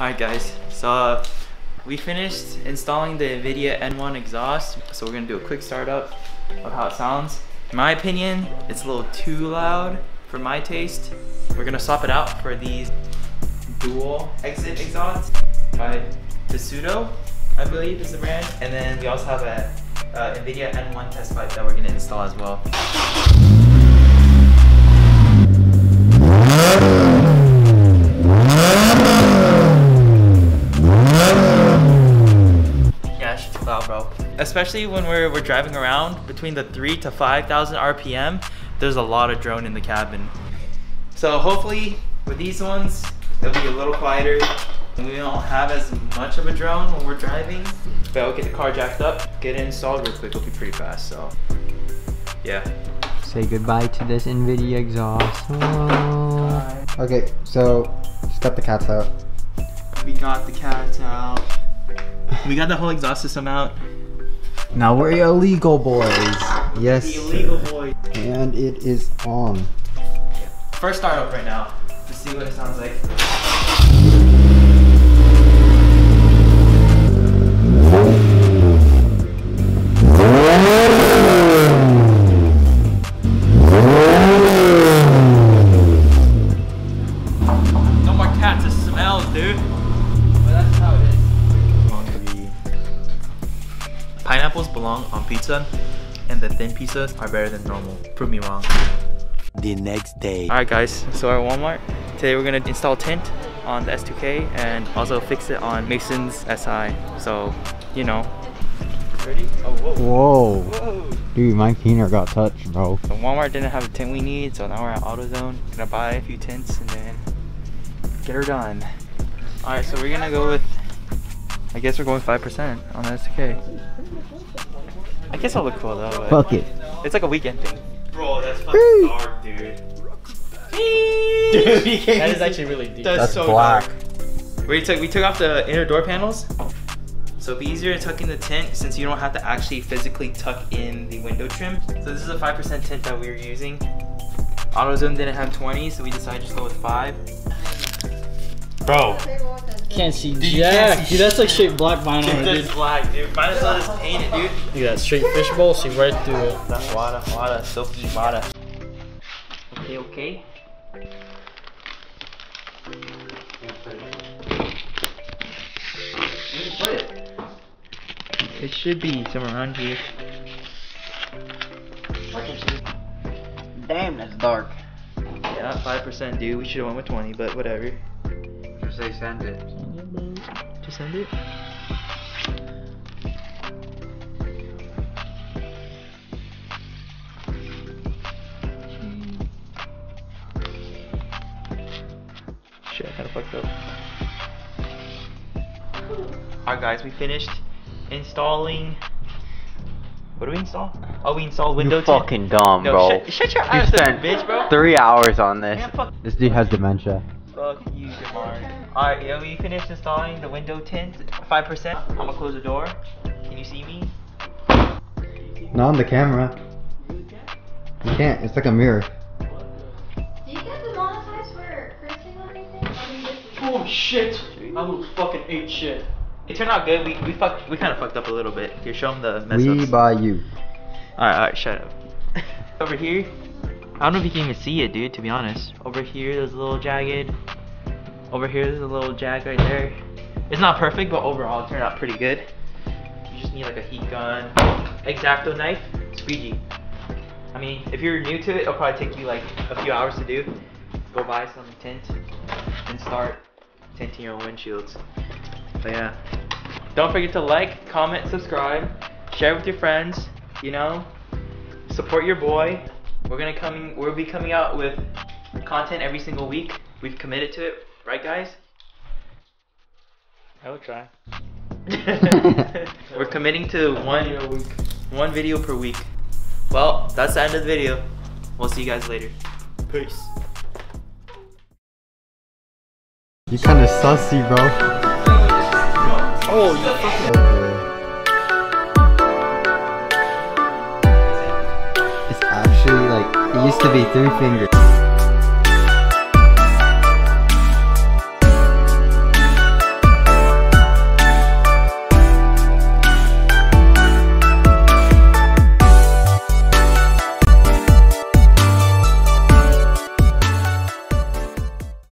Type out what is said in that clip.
Alright guys, so uh, we finished installing the Invidia N1 exhaust, so we're gonna do a quick startup of how it sounds. In my opinion, it's a little too loud for my taste. We're gonna swap it out for these dual exit exhausts by Tsudo, I believe is the brand. And then we also have a uh, Invidia N1 test pipe that we're gonna install as well. Especially when we're, we're driving around between the three to 5,000 RPM, there's a lot of drone in the cabin. So hopefully with these ones, it'll be a little quieter. And we don't have as much of a drone when we're driving. But I'll get the car jacked up, get it installed real quick, it'll be pretty fast, so. Yeah. Say goodbye to this Invidia exhaust. Oh. Okay, so just got the cats out. We got the cats out. We got the whole exhaust system out. Now we're illegal boys. Yes. Illegal boy. And it is on. First startup right now. To see what it sounds like. No more cats, it smells, dude. Belong on pizza, and the thin pizzas are better than normal. Prove me wrong. the next day. Alright guys, so we're at Walmart. Today we're gonna install tint on the S2K and also fix it on Mason's SI. So, you know. Ready? Oh, whoa. Whoa. Whoa. Dude, my keener got touched, bro. So Walmart didn't have the tint we need, so now we're at AutoZone. Gonna buy a few tints and then get her done. Alright, so we're gonna go with, I guess we're going 5% on the S2K. I guess I'll look cool though, but Fuck it. it's like a weekend thing. Bro, that's fucking dark, dude. Dude, That is actually really deep. That's, That's so black. dark. We took we took off the inner door panels, so it'd be easier to tuck in the tint since you don't have to actually physically tuck in the window trim. So this is a five percent tint that we were using. AutoZone didn't have 20, so we decided to just go with five. Bro, Can't see Dude, jack. can't see dude, that's like straight black vinyl, dude, dude. that's black, dude. Might as well just paint it, dude. Look at that straight fishbowl. See right through it. That's water, water, silky water. Okay, okay. Where put it? It should be somewhere around here. Damn, that's dark. Yeah, five percent, dude. We should have went with twenty, but whatever. Just say send it. Just send it. Shit, I kinda fucked up. Alright guys, we finished installing what do we install? Oh we installed window You 10. fucking dumb, No, bro. shut, shut your You ass spent bitch, bro. three hours on this. Man, This dude has dementia. fuck you, Jamar. Alright, yeah, we finished installing the window tint, 5%. I'm gonna close the door. Can you see me? Not on the camera. You can't. It's like a mirror. Do you get demonetized for cursing or anything? I mean, this Oh shit! I almost fucking ate shit. It turned out good. We we fucked. We kind of fucked up a little bit. Here, show them the mess We ups. by you. All right, all right, shut up. Over here, I don't know if you can even see it, dude. To be honest, over here there's a little jagged. Over here there's a little jag right there. It's not perfect, but overall it turned out pretty good. You just need like a heat gun, X-Acto knife, squeegee. I mean, if you're new to it, it'll probably take you like a few hours to do. Go buy some tint and start tinting your own windshields. But yeah. Don't forget to like, comment, subscribe, share with your friends, you know. Support your boy. We're gonna coming we'll be coming out with content every single week. We've committed to it, right guys? I will try. We're committing to one one video per week. Well, that's the end of the video. We'll see you guys later. Peace. You kind of sussy, bro. Oh, you fucking. It's actually like it used to be three fingers.